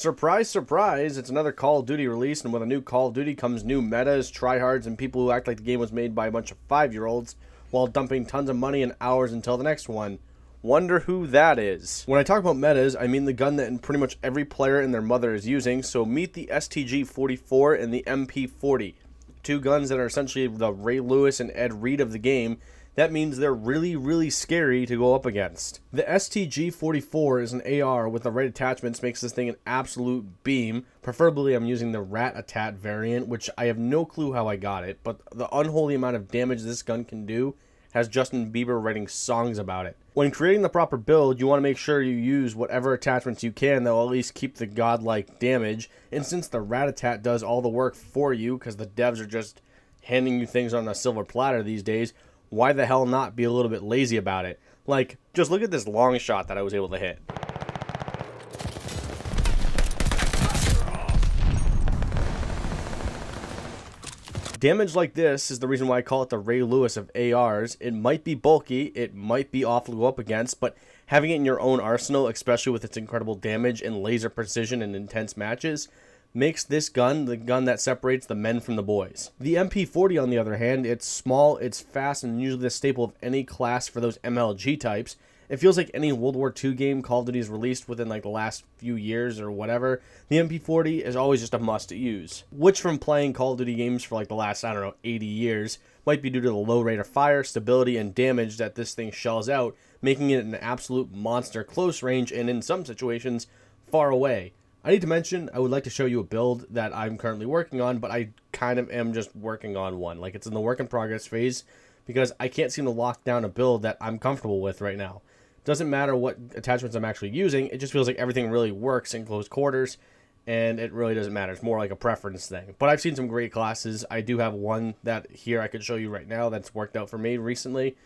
Surprise, surprise, it's another Call of Duty release, and with a new Call of Duty comes new metas, tryhards, and people who act like the game was made by a bunch of five year olds while dumping tons of money and hours until the next one. Wonder who that is. When I talk about metas, I mean the gun that pretty much every player and their mother is using, so meet the STG 44 and the MP 40. Two guns that are essentially the Ray Lewis and Ed Reed of the game that means they're really, really scary to go up against. The STG-44 is an AR with the right attachments makes this thing an absolute beam. Preferably I'm using the Rat-a-Tat variant, which I have no clue how I got it, but the unholy amount of damage this gun can do has Justin Bieber writing songs about it. When creating the proper build, you want to make sure you use whatever attachments you can that will at least keep the godlike damage, and since the Rat-a-Tat does all the work for you, because the devs are just handing you things on a silver platter these days, why the hell not be a little bit lazy about it? Like, just look at this long shot that I was able to hit. Damage like this is the reason why I call it the Ray Lewis of ARs. It might be bulky, it might be awful to go up against, but having it in your own arsenal, especially with its incredible damage and laser precision in intense matches, makes this gun the gun that separates the men from the boys. The MP40, on the other hand, it's small, it's fast, and usually the staple of any class for those MLG types. It feels like any World War II game Call of Duty is released within like the last few years or whatever. The MP40 is always just a must to use, which from playing Call of Duty games for like the last, I don't know, 80 years, might be due to the low rate of fire, stability, and damage that this thing shells out, making it an absolute monster close range and in some situations, far away. I need to mention, I would like to show you a build that I'm currently working on, but I kind of am just working on one. Like, it's in the work in progress phase, because I can't seem to lock down a build that I'm comfortable with right now. Doesn't matter what attachments I'm actually using, it just feels like everything really works in close quarters, and it really doesn't matter. It's more like a preference thing. But I've seen some great classes. I do have one that here I could show you right now that's worked out for me recently.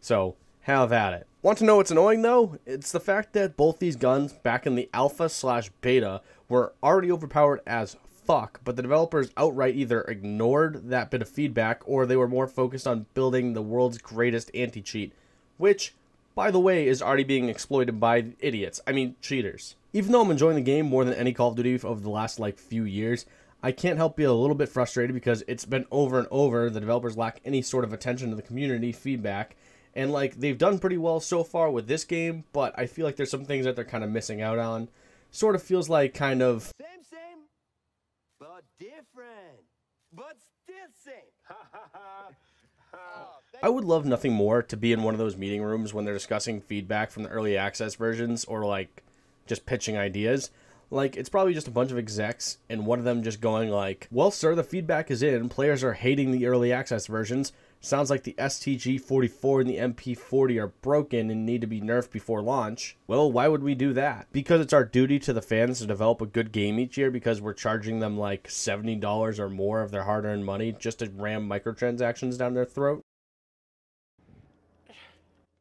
So, have at it. Want to know what's annoying though? It's the fact that both these guns back in the alpha slash beta were already overpowered as fuck, but the developers outright either ignored that bit of feedback or they were more focused on building the world's greatest anti-cheat, which, by the way, is already being exploited by idiots. I mean, cheaters. Even though I'm enjoying the game more than any Call of Duty over the last like few years, I can't help be a little bit frustrated because it's been over and over the developers lack any sort of attention to the community feedback and like they've done pretty well so far with this game, but I feel like there's some things that they're kind of missing out on. Sort of feels like kind of same same but different. But still same. I would love nothing more to be in one of those meeting rooms when they're discussing feedback from the early access versions or like just pitching ideas. Like it's probably just a bunch of execs and one of them just going like, "Well, sir, the feedback is in. Players are hating the early access versions. Sounds like the STG-44 and the MP40 are broken and need to be nerfed before launch. Well, why would we do that? Because it's our duty to the fans to develop a good game each year because we're charging them like $70 or more of their hard-earned money just to ram microtransactions down their throat?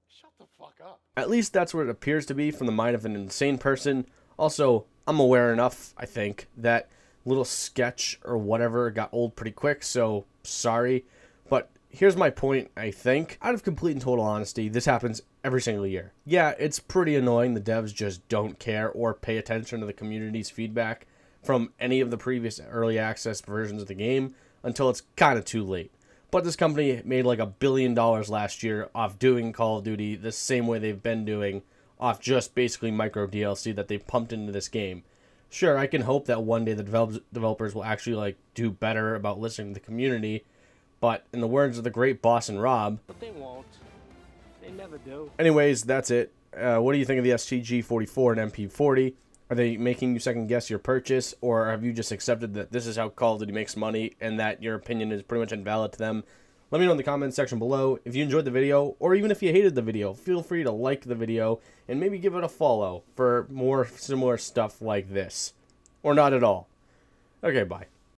Shut the fuck up. At least that's what it appears to be from the mind of an insane person. Also, I'm aware enough, I think, that little sketch or whatever got old pretty quick, so sorry. But here's my point, I think. Out of complete and total honesty, this happens every single year. Yeah, it's pretty annoying the devs just don't care or pay attention to the community's feedback from any of the previous early access versions of the game until it's kind of too late. But this company made like a billion dollars last year off doing Call of Duty the same way they've been doing, off just basically micro DLC that they pumped into this game. Sure, I can hope that one day the developers will actually like do better about listening to the community but in the words of the great boss and Rob, but they won't. They never do. Anyways, that's it. Uh, what do you think of the STG 44 and MP40? Are they making you second guess your purchase, or have you just accepted that this is how Call of Duty makes money and that your opinion is pretty much invalid to them? Let me know in the comments section below. If you enjoyed the video, or even if you hated the video, feel free to like the video and maybe give it a follow for more similar stuff like this. Or not at all. Okay, bye.